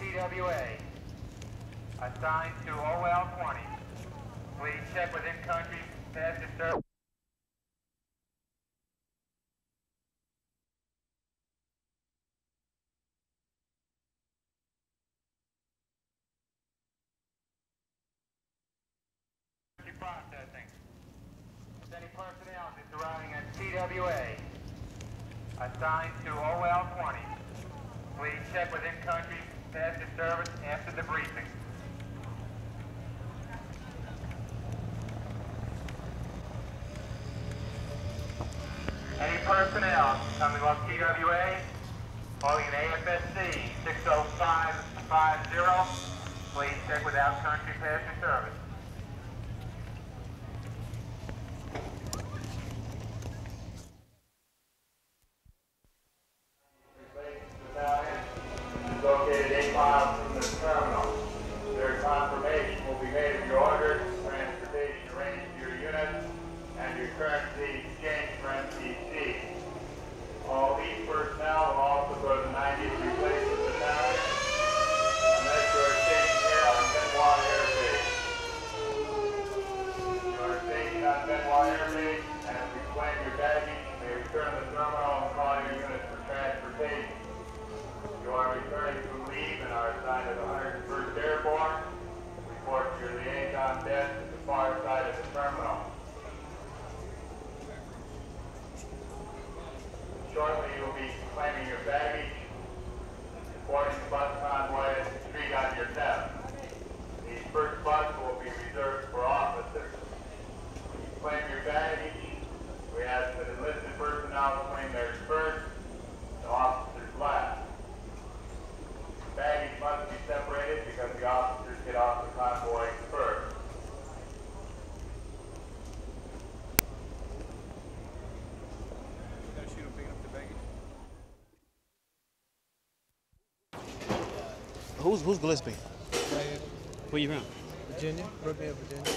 TWA. Assigned to OL 20. Please check within country service. Processing. Any personnel is arriving at TWA. Assigned to OL 20. Please check within country passage service after the briefing. Any personnel coming off TWA, calling an AFSC 60550, please check with out country passage service. Transportation. You are returning from leave and are assigned to the 101st Airborne. Report to your liaison desk at the far side of the terminal. Shortly, you will be claiming your baggage, boarding the bus convoy at the street on your left. The first bus will be reserved for officers. When you claim your baggage, we ask that enlisted personnel claim theirs first, the officers last. Baggage must be separated because the officers get off the convoy first. Gotta shoot him picking up the baggage. Who's who's Gillespie? Right here. Where you from? Virginia, Brookdale, Virginia.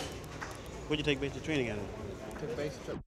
Where'd you take basic training at? Took base trip.